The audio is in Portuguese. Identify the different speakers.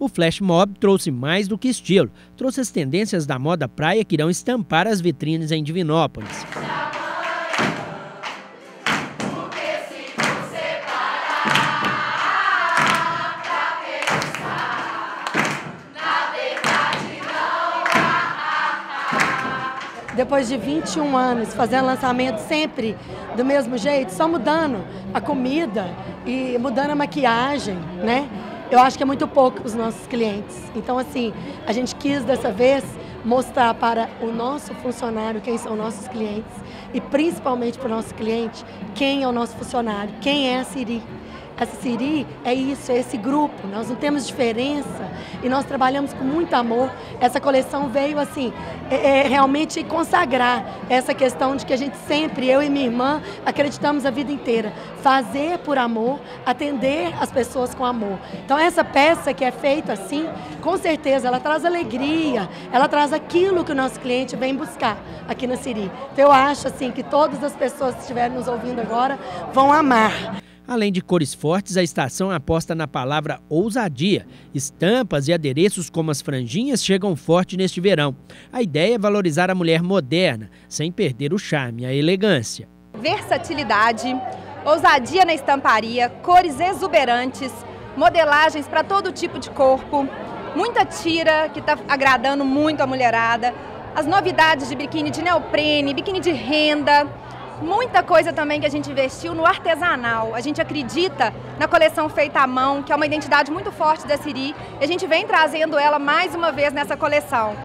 Speaker 1: O Flash Mob trouxe mais do que estilo, trouxe as tendências da moda praia que irão estampar as vitrines em Divinópolis.
Speaker 2: depois de 21 anos fazendo lançamento sempre do mesmo jeito, só mudando a comida e mudando a maquiagem, né? Eu acho que é muito pouco os nossos clientes. Então, assim, a gente quis dessa vez mostrar para o nosso funcionário quem são nossos clientes e principalmente para o nosso cliente quem é o nosso funcionário, quem é a Siri. Essa Siri é isso, é esse grupo. Nós não temos diferença e nós trabalhamos com muito amor. Essa coleção veio assim, é, é, realmente consagrar essa questão de que a gente sempre, eu e minha irmã, acreditamos a vida inteira. Fazer por amor, atender as pessoas com amor. Então essa peça que é feita assim, com certeza ela traz alegria, ela traz aquilo que o nosso cliente vem buscar aqui na Siri. Então eu acho assim que todas as pessoas que estiverem nos ouvindo agora vão amar.
Speaker 1: Além de cores fortes, a estação aposta na palavra ousadia. Estampas e adereços como as franjinhas chegam forte neste verão. A ideia é valorizar a mulher moderna, sem perder o charme e a elegância.
Speaker 3: Versatilidade, ousadia na estamparia, cores exuberantes, modelagens para todo tipo de corpo, muita tira que está agradando muito a mulherada, as novidades de biquíni de neoprene, biquíni de renda, Muita coisa também que a gente investiu no artesanal. A gente acredita na coleção feita à mão, que é uma identidade muito forte da Siri, e a gente vem trazendo ela mais uma vez nessa coleção.